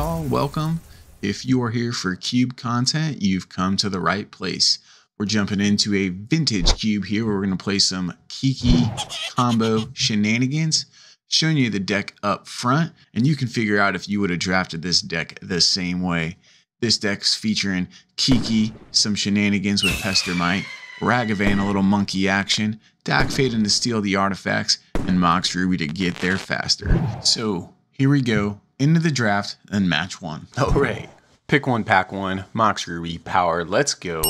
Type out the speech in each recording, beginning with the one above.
y'all, welcome. If you are here for cube content, you've come to the right place. We're jumping into a vintage cube here. We're going to play some Kiki combo shenanigans, showing you the deck up front, and you can figure out if you would have drafted this deck the same way. This deck's featuring Kiki, some shenanigans with Pestermite, Ragavan, a little monkey action, Dack Fayden to steal the artifacts, and Mox Ruby to get there faster. So here we go, into the draft and match one. All right. Pick one, pack one. Mox Ruby, power. Let's go.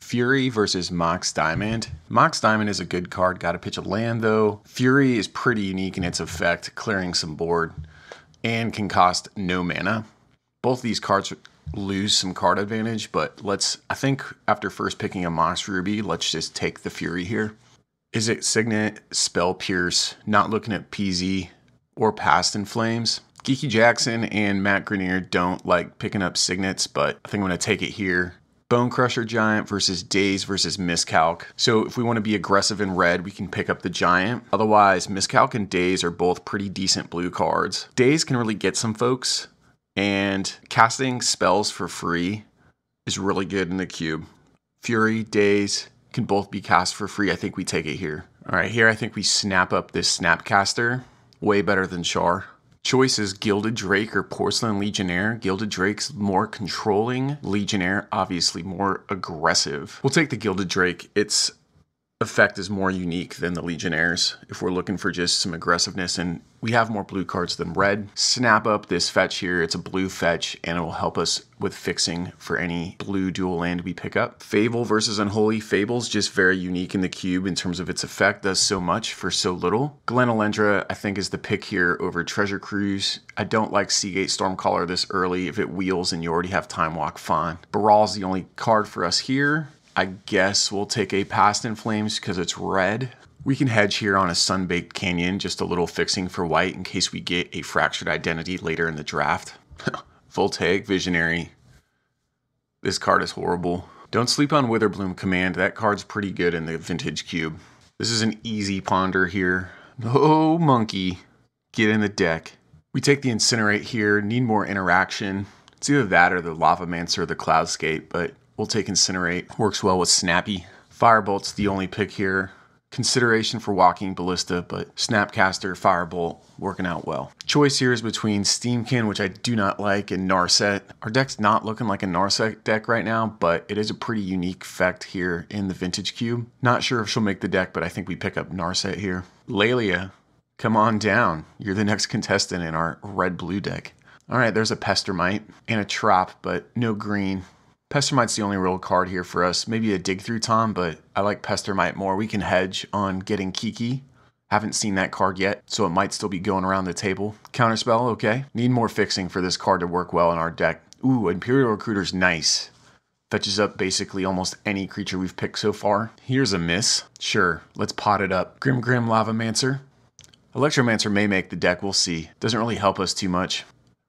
Fury versus Mox Diamond. Mox Diamond is a good card. Got to pitch a land though. Fury is pretty unique in its effect, clearing some board, and can cost no mana. Both these cards lose some card advantage, but let's. I think after first picking a Mox Ruby, let's just take the Fury here. Izzet Signet, Spell Pierce. Not looking at PZ or Past in Flames. Geeky Jackson and Matt Grenier don't like picking up signets, but I think I'm going to take it here. Bone Crusher Giant versus Days versus Miscalc. So if we want to be aggressive in red, we can pick up the Giant. Otherwise, Miscalc and Days are both pretty decent blue cards. Days can really get some folks, and casting spells for free is really good in the cube. Fury, Days can both be cast for free. I think we take it here. All right, here I think we snap up this Snapcaster. Way better than Char. Choice is Gilded Drake or Porcelain Legionnaire. Gilded Drake's more controlling, Legionnaire obviously more aggressive. We'll take the Gilded Drake. Its effect is more unique than the Legionnaires if we're looking for just some aggressiveness and we have more blue cards than red. Snap up this fetch here. It's a blue fetch and it will help us with fixing for any blue dual land we pick up. Fable versus Unholy. Fable's just very unique in the cube in terms of its effect. Does so much for so little. Glen Elendra, I think, is the pick here over Treasure Cruise. I don't like Seagate Stormcaller this early. If it wheels and you already have Time Walk, fine. Baral's the only card for us here. I guess we'll take a Past in Flames because it's red. We can hedge here on a Sunbaked Canyon, just a little fixing for white in case we get a Fractured Identity later in the draft. Voltaic Visionary. This card is horrible. Don't sleep on Witherbloom Command. That card's pretty good in the Vintage Cube. This is an easy ponder here. No monkey. Get in the deck. We take the Incinerate here. Need more interaction. It's either that or the Lavamancer or the Cloudscape, but We'll take Incinerate. Works well with Snappy. Firebolt's the only pick here. Consideration for Walking Ballista, but Snapcaster, Firebolt working out well. Choice here is between Steamkin, which I do not like, and Narset. Our deck's not looking like a Narset deck right now, but it is a pretty unique effect here in the Vintage Cube. Not sure if she'll make the deck, but I think we pick up Narset here. Laelia, come on down. You're the next contestant in our red-blue deck. All right, there's a Pestermite and a Trop, but no green. Pestermite's the only real card here for us. Maybe a dig through Time, but I like Pestermite more. We can hedge on getting Kiki. Haven't seen that card yet, so it might still be going around the table. Counterspell, okay. Need more fixing for this card to work well in our deck. Ooh, Imperial Recruiter's nice. Fetches up basically almost any creature we've picked so far. Here's a miss. Sure, let's pot it up. Grim Grim Lavamancer. Electromancer may make the deck, we'll see. Doesn't really help us too much.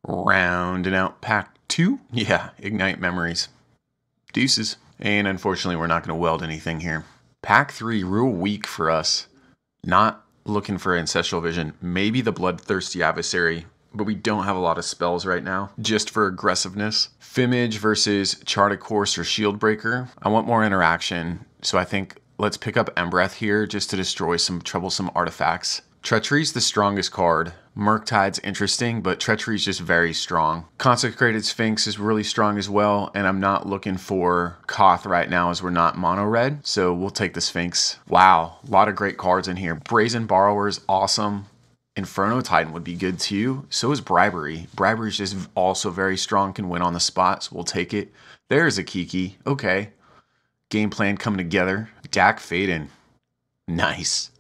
Round and out pack two. Yeah, Ignite Memories. Deuces. And unfortunately, we're not going to weld anything here. Pack three, real weak for us. Not looking for Ancestral Vision. Maybe the Bloodthirsty Adversary, but we don't have a lot of spells right now, just for aggressiveness. Fimage versus Charted Course or Shield Breaker. I want more interaction, so I think let's pick up Embereth here just to destroy some troublesome artifacts. Treachery's the strongest card. Murktide's interesting, but Treachery's just very strong. Consecrated Sphinx is really strong as well, and I'm not looking for Koth right now as we're not mono red, so we'll take the Sphinx. Wow, a lot of great cards in here. Brazen Borrower is awesome. Inferno Titan would be good too. So is Bribery. Bribery is just also very strong, can win on the spot, so we'll take it. There's a Kiki. Okay. Game plan coming together. Dack Fayden. Nice.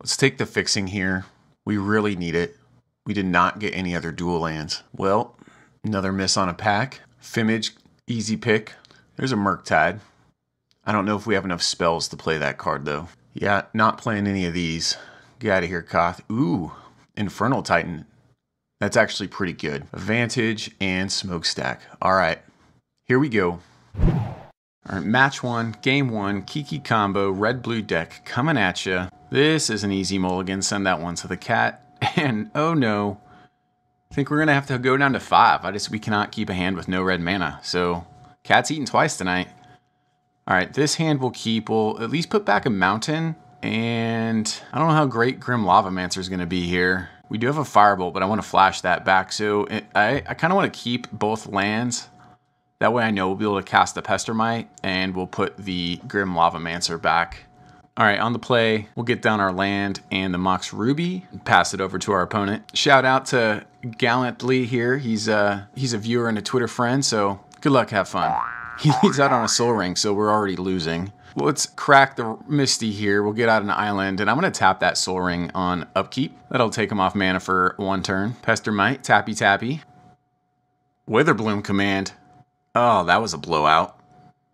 Let's take the fixing here. We really need it. We did not get any other dual lands. Well, another miss on a pack. Fimage, easy pick. There's a Murktide. I don't know if we have enough spells to play that card though. Yeah, not playing any of these. Get out of here, Koth. Ooh, Inferno Titan. That's actually pretty good. Advantage and Smokestack. All right, here we go. All right, match one, game one, Kiki combo, red blue deck coming at you. This is an easy mulligan. Send that one to the cat. And oh no, I think we're gonna have to go down to five. I just we cannot keep a hand with no red mana. So cat's eating twice tonight. All right, this hand will keep. We'll at least put back a mountain. And I don't know how great Grim Lavamancer is going to be here. We do have a Firebolt, but I want to flash that back. So it, I, I kind of want to keep both lands. That way I know we'll be able to cast the Pestermite, and we'll put the Grim Lavamancer back. All right, on the play, we'll get down our land and the Mox Ruby, pass it over to our opponent. Shout out to Gallantly here. He's, uh, he's a viewer and a Twitter friend, so good luck, have fun. He leads out on a Sol Ring, so we're already losing. Let's crack the Misty here. We'll get out an island, and I'm going to tap that Sol Ring on upkeep. That'll take him off mana for one turn. Pester Pestermite, tappy tappy. Witherbloom command. Oh, that was a blowout.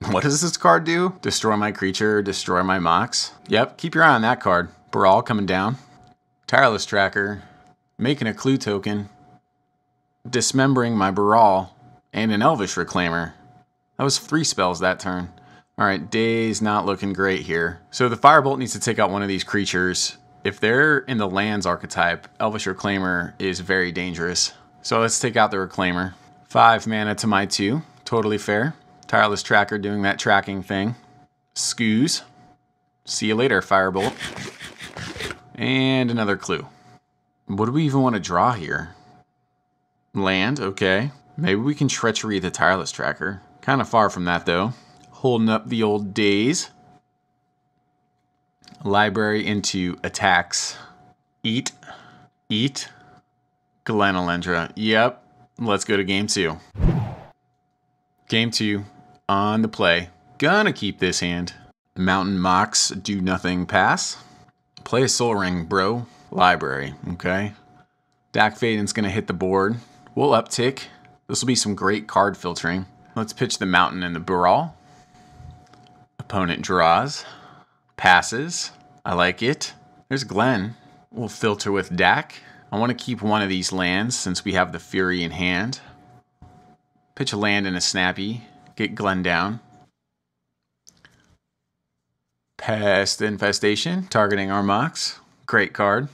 What does this card do? Destroy my creature, destroy my Mox. Yep, keep your eye on that card. Baral coming down. Tireless Tracker. Making a clue token. Dismembering my Baral. And an Elvish Reclaimer. That was three spells that turn. All right, day's not looking great here. So the Firebolt needs to take out one of these creatures. If they're in the lands archetype, Elvish Reclaimer is very dangerous. So let's take out the Reclaimer. Five mana to my two. Totally fair. Tireless Tracker doing that tracking thing. Scoos. See you later, Firebolt. And another clue. What do we even want to draw here? Land, okay. Maybe we can Treachery the Tireless Tracker. Kind of far from that, though. Holding up the old days. Library into attacks. Eat. Eat. Glen Elendra. Yep. Let's go to game two. Game two. On the play. Gonna keep this hand. Mountain Mox. Do nothing. Pass. Play a Sol Ring, bro. Library. Okay. Dack Fayden's gonna hit the board. We'll uptick. This will be some great card filtering. Let's pitch the mountain and the Baral. Opponent draws. Passes. I like it. There's Glenn. We'll filter with Dak. I want to keep one of these lands since we have the Fury in hand. Pitch a land and a Snappy. Get Glenn down. Pest Infestation, targeting our Mox. Great card.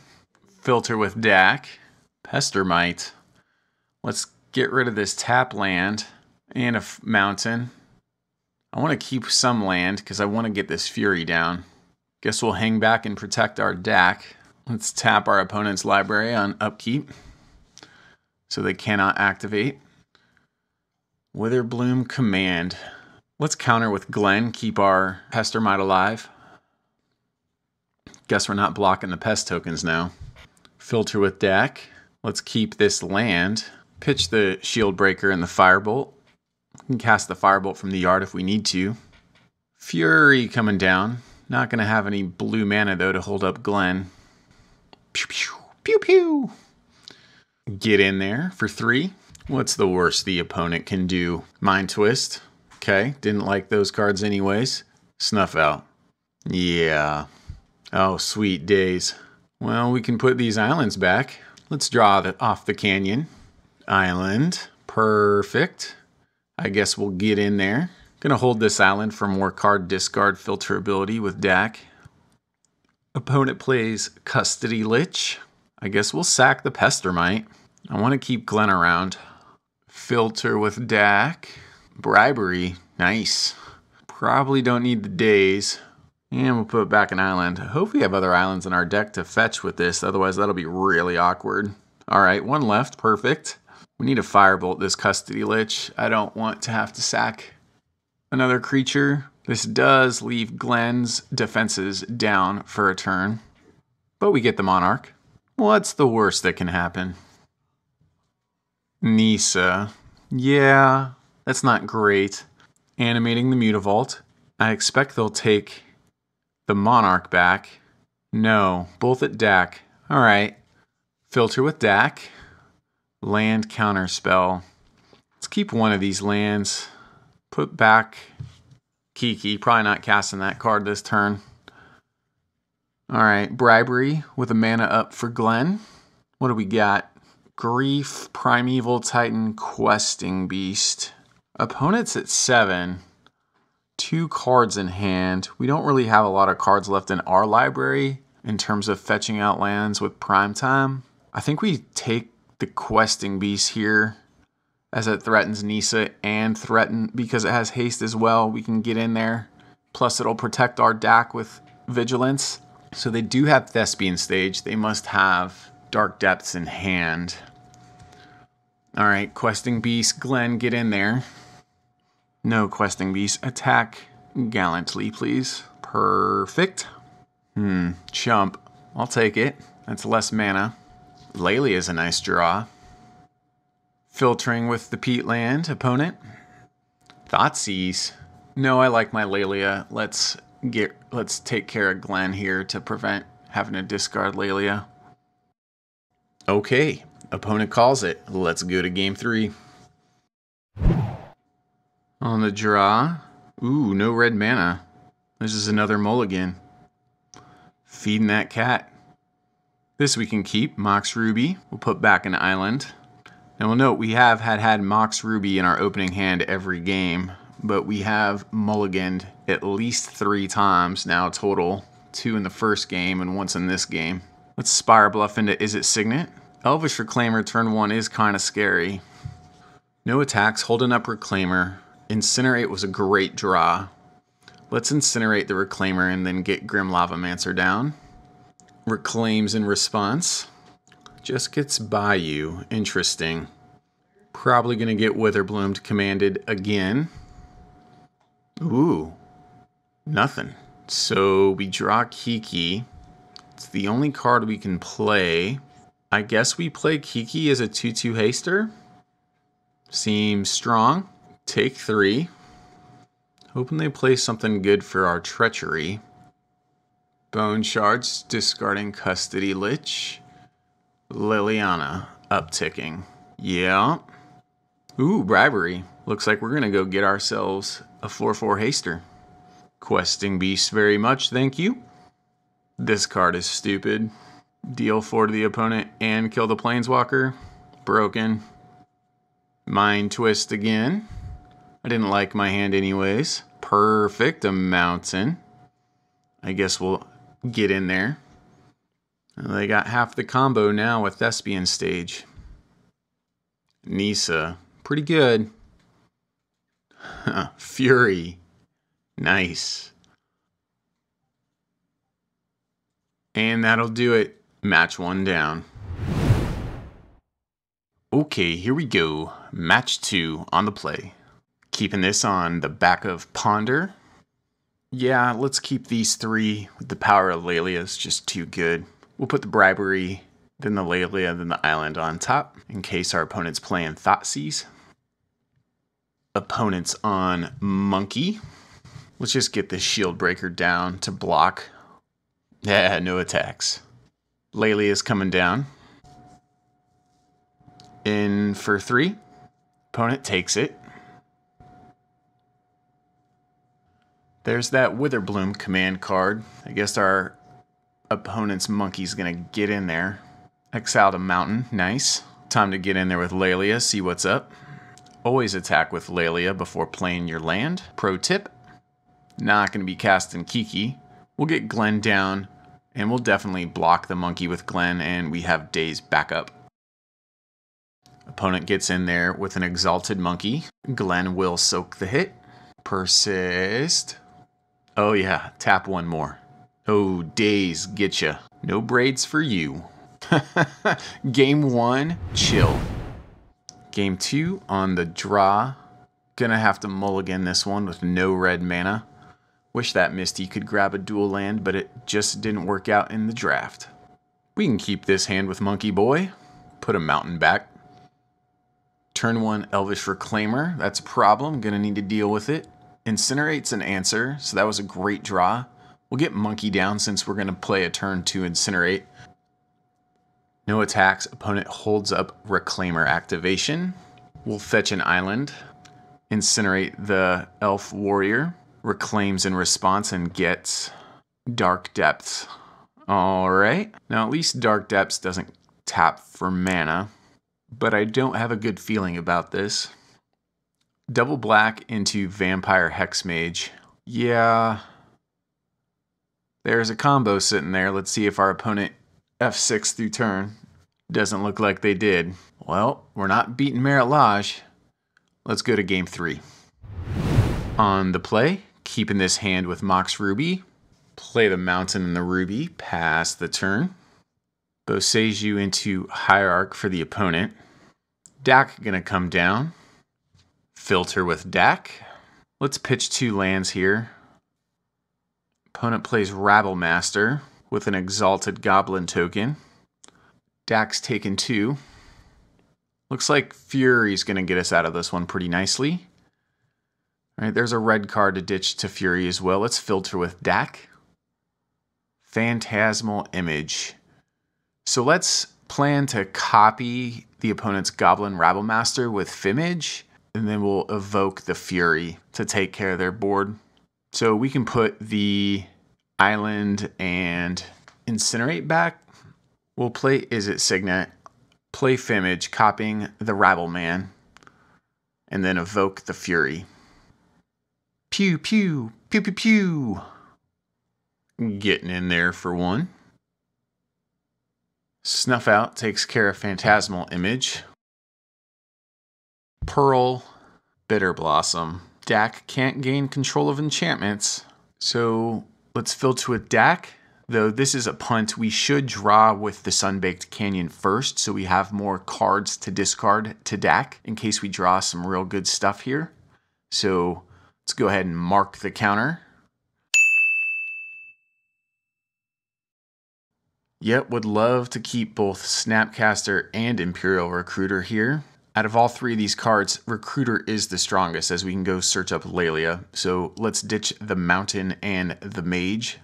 Filter with Dack. Pestermite. Let's get rid of this tap land and a mountain. I want to keep some land because I want to get this Fury down. Guess we'll hang back and protect our Dack. Let's tap our opponent's library on upkeep so they cannot activate. Witherbloom command. Let's counter with Glenn, keep our Pestermite alive. Guess we're not blocking the pest tokens now. Filter with Dack. Let's keep this land. Pitch the Shield Breaker and the Firebolt. We can cast the Firebolt from the yard if we need to. Fury coming down. Not going to have any blue mana, though, to hold up Glenn. Pew, pew, pew, pew. Get in there for three. What's the worst the opponent can do? Mind Twist. Okay, didn't like those cards anyways. Snuff out. Yeah. Oh, sweet days. Well, we can put these islands back. Let's draw the, off the canyon. Island. Perfect. I guess we'll get in there. Gonna hold this island for more card discard filterability with Dack. Opponent plays Custodi Lich. I guess we'll sack the Pestermite. I want to keep Glenn around. Filter with Dack. Bribery. Nice. Probably don't need the days. And we'll put back an island. Hope we have other islands in our deck to fetch with this, otherwise that'll be really awkward. Alright, one left. Perfect. We need a firebolt this Custodi lich. I don't want to have to sack another creature. This does leave Glenn's defenses down for a turn. But we get the Monarch. What's the worst that can happen? Nissa. Yeah, that's not great. Animating the Mutavault. I expect they'll take the Monarch back. No, both at Dack. Alright. Filter with Dack. Land counter spell. Let's keep one of these lands. Put back Kiki. Probably not casting that card this turn. Alright, Bribery with a mana up for Glenn. What do we got? Grief, Primeval Titan, Questing Beast. Opponents at seven. Two cards in hand. We don't really have a lot of cards left in our library in terms of fetching out lands with prime time. I think we take the Questing Beast here as it threatens Nissa and threaten because it has haste as well. We can get in there. Plus, it'll protect our Dack with Vigilance. So they do have Thespian Stage. They must have Dark Depths in hand. All right, Questing Beast, Glenn, get in there. No Questing Beast, attack gallantly, please. Perfect. Hmm, chump. I'll take it. That's less mana. Laelia is a nice draw. Filtering with the Peatland opponent. Thoughtseize. No, I like my Laelia. Let's get let's take care of Glenn here to prevent having to discard Laelia. Okay, opponent calls it. Let's go to game three. On the draw. Ooh, no red mana. This is another mulligan. Feeding that cat. This we can keep, Mox Ruby. We'll put back an island. And we'll note we have had had Mox Ruby in our opening hand every game, but we have mulliganed at least three times now total. Two in the first game and once in this game. Let's Spire Bluff into Izzet Signet. Elvish Reclaimer turn one is kind of scary. No attacks, holding up Reclaimer. Incinerate was a great draw. Let's incinerate the Reclaimer and then get Grim Lavamancer down. Reclaims in response. Just gets by you. Interesting. Probably going to get Witherbloomed commanded again. Ooh. Nothing. So we draw Kiki. It's the only card we can play. I guess we play Kiki as a 2-2 haster. Seems strong. Take three. Hoping they play something good for our treachery. Bone Shards, discarding Custodi Lich. Liliana, upticking. Yeah. Ooh, bribery. Looks like we're going to go get ourselves a 4-4 haster. Questing Beast very much, thank you. This card is stupid. Deal 4 to the opponent and kill the Planeswalker. Broken. Mind Twist again. I didn't like my hand anyways. Perfect, a mountain. I guess we'll get in there. They got half the combo now with Thespian Stage. Nissa, pretty good. Fury, nice. And that'll do it. Match one down. Okay, here we go. Match two on the play. Keeping this on the back of Ponder. Yeah, let's keep these three with the power of Laelia is just too good. We'll put the bribery, then the Laelia, then the island on top in case our opponent's playing Thoughtseize. Opponents on Monkey. Let's just get this shield breaker down to block. Yeah, no attacks. Laelia is coming down. In for three. Opponent takes it. There's that Witherbloom command card. I guess our opponent's monkey's gonna get in there. Exiled a mountain, nice. Time to get in there with Laelia, see what's up. Always attack with Laelia before playing your land. Pro tip, not gonna be casting Kiki. We'll get Glenn down, and we'll definitely block the monkey with Glenn, and we have Daze backup. Opponent gets in there with an Exalted Monkey. Glenn will soak the hit. Persist. Oh yeah, tap one more. Oh, Daze get ya. No braids for you. Game one, chill. Game two, on the draw. Gonna have to mulligan this one with no red mana. Wish that Misty could grab a dual land, but it just didn't work out in the draft. We can keep this hand with Monkey Boy. Put a mountain back. Turn one Elvish Reclaimer. That's a problem. Gonna need to deal with it. Incinerate's an answer, so that was a great draw. We'll get Monkey down since we're to play a turn to Incinerate. No attacks. Opponent holds up Reclaimer activation. We'll fetch an island. Incinerate the Elf Warrior. Reclaims in response and gets Dark Depths. Alright. Now at least Dark Depths doesn't tap for mana. But I don't have a good feeling about this. Double black into Vampire Hexmage. Yeah. There's a combo sitting there. Let's see if our opponent F6 through turn. Doesn't look like they did. Well, we're not beating Marit Lage. Let's go to game three. On the play, keeping this hand with Mox Ruby. Play the Mountain and the Ruby, pass the turn. Boseiju into Hierarch for the opponent. Dack gonna come down. Filter with Dack. Let's pitch two lands here. Opponent plays Rabble Master with an Exalted Goblin token. Dack's taken two. Looks like Fury's gonna get us out of this one pretty nicely. There's a red card to ditch to Fury as well. Let's filter with Dack. Phantasmal Image. So let's plan to copy the opponent's Goblin Rabble Master with Fimage, and then we'll evoke the Fury to take care of their board. So we can put the Island and Incinerate back. We'll play Izzet Signet, play Fimage, copying the Rabble Man, and then evoke the Fury. Pew, pew, pew, pew, pew. Getting in there for one. Snuff Out takes care of Phantasmal Image. Pearl, Bitter Blossom. Dack can't gain control of enchantments. So let's filter with Dack. Though this is a punt, we should draw with the Sunbaked Canyon first so we have more cards to discard to Dack in case we draw some real good stuff here. So Let's go ahead and mark the counter. Yet would love to keep both Snapcaster and Imperial Recruiter here. Out of all three of these cards, Recruiter is the strongest as we can go search up Laelia. So let's ditch the Mountain and the Mage.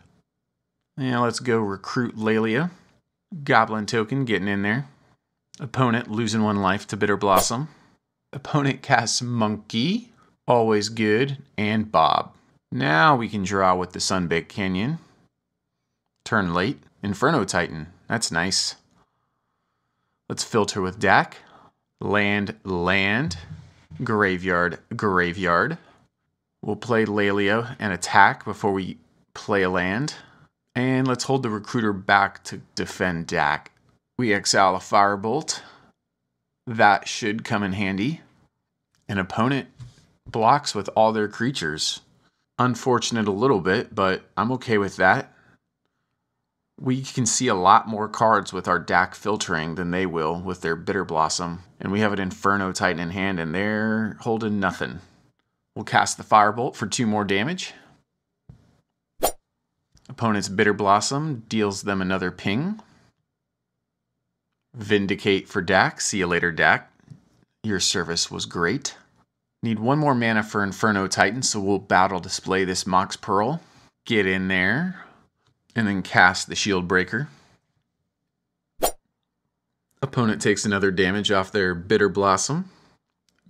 Now let's go recruit Laelia. Goblin token getting in there. Opponent losing one life to Bitter Blossom. Opponent casts Monkey always good, and Bob. Now we can draw with the Sunbaked Canyon. Turn late, Inferno Titan. That's nice. Let's filter with Dack. Land, land. Graveyard, graveyard. We'll play Laelia and attack before we play a land. And let's hold the recruiter back to defend Dack. We exile a Firebolt. That should come in handy. An opponent blocks with all their creatures. Unfortunate a little bit, but I'm okay with that. We can see a lot more cards with our Dack filtering than they will with their Bitter Blossom. And we have an Inferno Titan in hand, and they're holding nothing. We'll cast the Firebolt for two more damage. Opponent's Bitter Blossom deals them another ping. Vindicate for Dack. See you later, Dack. Your service was great. Need one more mana for Inferno Titan, so we'll battle display this Mox Pearl. Get in there, and then cast the Shield Breaker. Opponent takes another damage off their Bitter Blossom.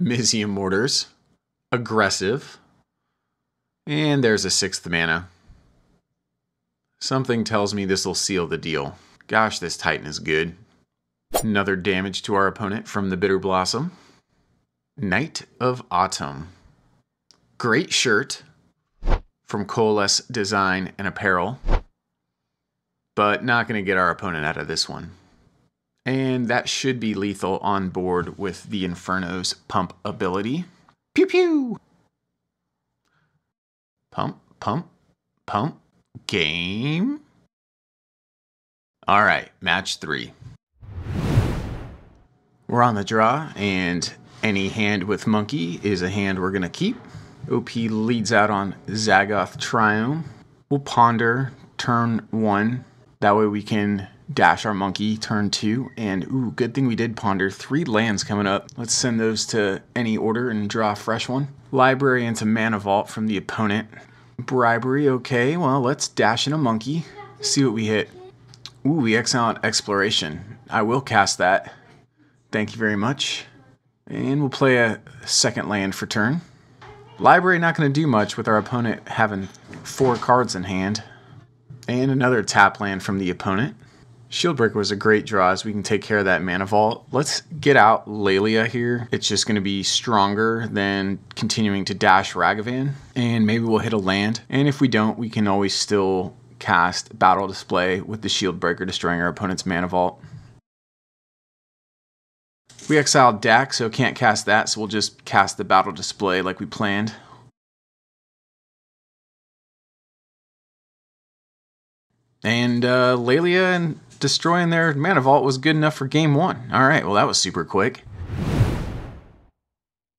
Mizzium Mortars. Aggressive. And there's a sixth mana. Something tells me this will seal the deal. Gosh, this Titan is good. Another damage to our opponent from the Bitter Blossom. Knight of Autumn. Great shirt from Coalesce Design and Apparel, but not going to get our opponent out of this one. And that should be lethal on board with the Inferno's pump ability. Pew pew! Pump, pump, pump. Game. All right, match three. We're on the draw, and any hand with monkey is a hand we're going to keep. OP leads out on Zagoth Triome. We'll ponder turn one. That way we can dash our monkey turn two. And ooh, good thing we did ponder. Three lands coming up. Let's send those to any order and draw a fresh one. Library into Mana Vault from the opponent. Bribery, okay. Well, let's dash in a monkey. See what we hit. Ooh, we excel exile Exploration. I will cast that. Thank you very much. And we'll play a second land for turn. Library not going to do much with our opponent having four cards in hand. And another tap land from the opponent. Shieldbreaker was a great draw as we can take care of that mana vault. Let's get out Laelia here. It's just going to be stronger than continuing to dash Ragavan. And maybe we'll hit a land. And if we don't, we can always still cast Battle Display with the Shieldbreaker destroying our opponent's mana vault. We exiled Dack, so can't cast that, so we'll just cast the battle display like we planned. And uh, Laelia and destroying their mana vault was good enough for game one. All right, well, that was super quick.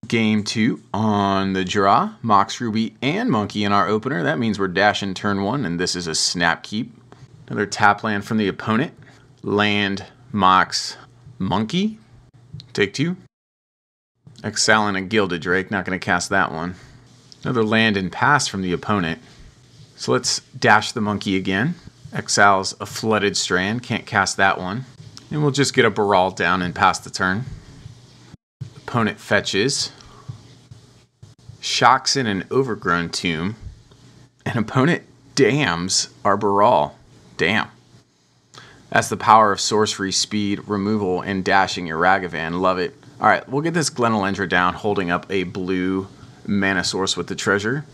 Game two on the draw. Mox, Ruby, and Monkey in our opener. That means we're dashing turn one, and this is a snap keep. Another tap land from the opponent. Land, Mox, Monkey. Take two. Exiling a Gilded Drake. Not going to cast that one. Another land and pass from the opponent. So let's dash the monkey again. Exiles a flooded strand. Can't cast that one. And we'll just get a Baral down and pass the turn. Opponent fetches. Shocks in an overgrown tomb. And opponent dams our Baral. Damn. That's the power of sorcery, speed, removal, and dashing your Ragavan. Love it. All right, we'll get this Glen Elendra down, holding up a blue mana source with the treasure.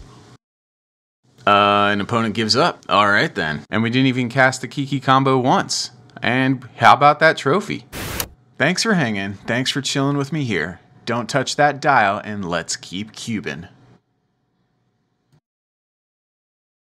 Uh, an opponent gives up. All right then. And we didn't even cast the Kiki combo once. And how about that trophy? Thanks for hanging. Thanks for chilling with me here. Don't touch that dial and let's keep cubing.